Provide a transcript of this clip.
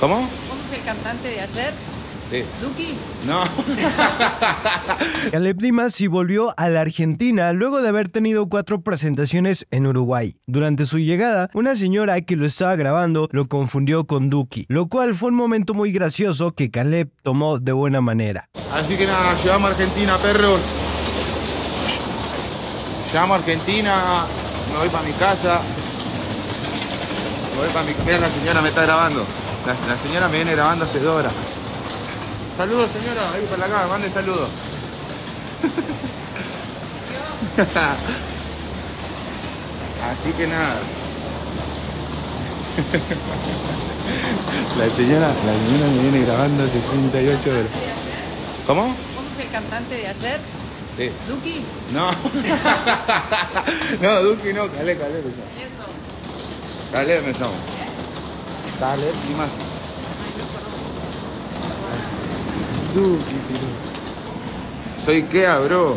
¿Cómo? ¿Vos sos el cantante de ayer? Sí. ¿Duki? No. Caleb Dimas volvió a la Argentina luego de haber tenido cuatro presentaciones en Uruguay. Durante su llegada, una señora que lo estaba grabando lo confundió con Duki, lo cual fue un momento muy gracioso que Caleb tomó de buena manera. Así que nada, llevamos a Argentina, perros. Llevamos a Argentina, me voy para mi casa. Me voy para mi Mira, la señora me está grabando. La, la señora me viene grabando hace dos horas. Saludos, señora. Ahí para acá, mande saludos. Así que nada. La señora, la señora me viene grabando hace 38 horas. ¿Cómo? ¿Vos sos el cantante de ayer? Sí. ¿Duki? No. no, Duki no, me llamo. ¿Quién sos? Caleb me llamo. Caleb y más. Tío. Soy Kea, bro.